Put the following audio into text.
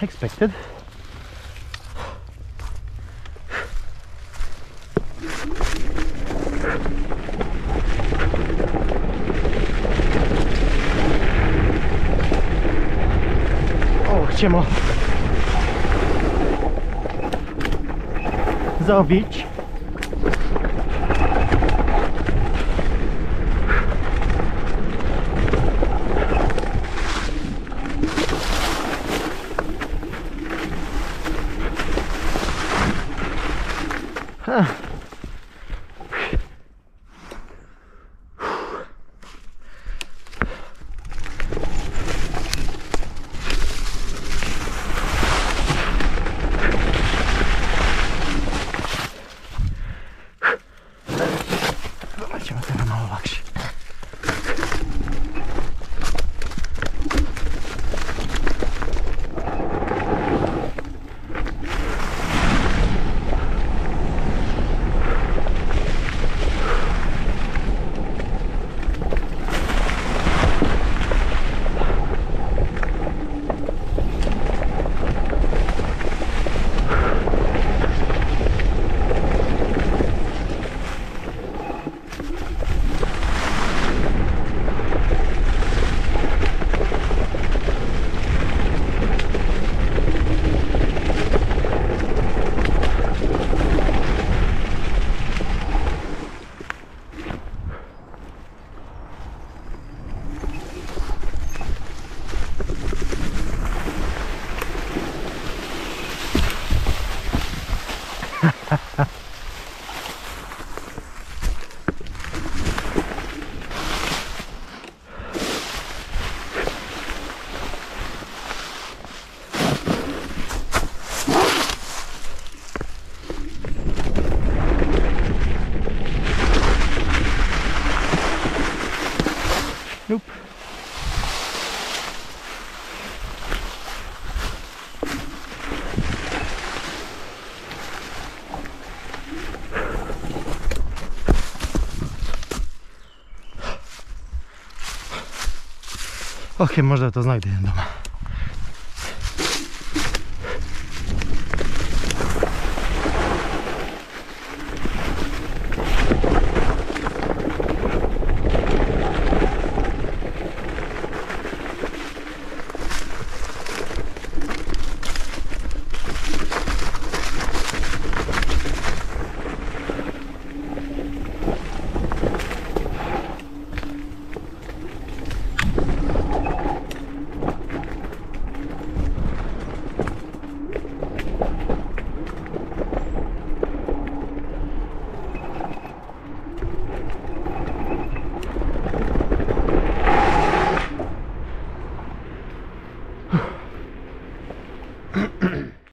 Expected. O, siemo. Zabić. Zobaczymy Люп. Ох, і може то знайде дома.